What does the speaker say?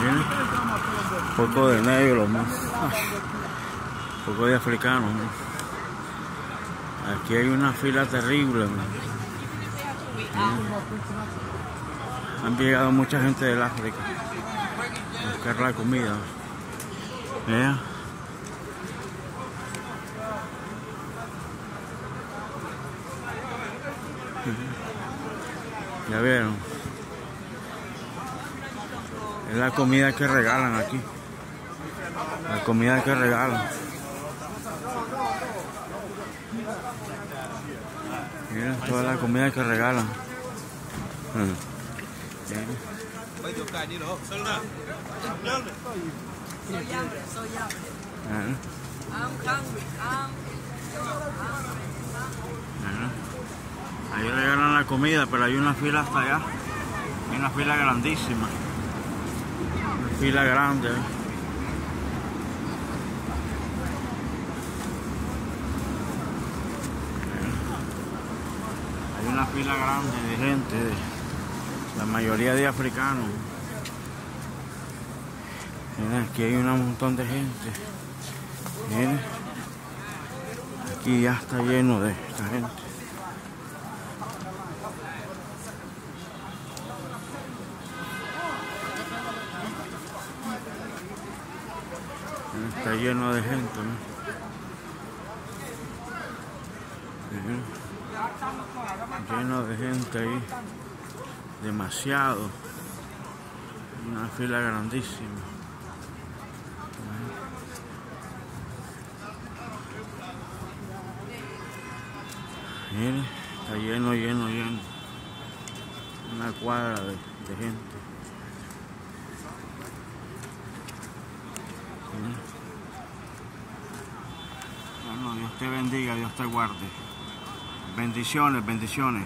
Miren, poco de negros, man. poco de africanos. man. Aquí hay una fila terrible. Han llegado mucha gente del África a buscar la comida. Mira. Ya vieron. Es la comida que regalan aquí. La comida que regalan. Miren toda la comida que regalan. Ahí regalan la comida, pero hay una fila hasta allá. Hay una fila grandísima. Fila grande. Hay una fila grande de gente, la mayoría de africanos. Miren, aquí hay un montón de gente. Miren, aquí ya está lleno de esta gente. Está lleno de gente, ¿no? Lleno de gente ahí. Demasiado. Una fila grandísima. Miren, está lleno, lleno, lleno. Una cuadra de gente. Miren. Bueno, Dios te bendiga, Dios te guarde. Bendiciones, bendiciones.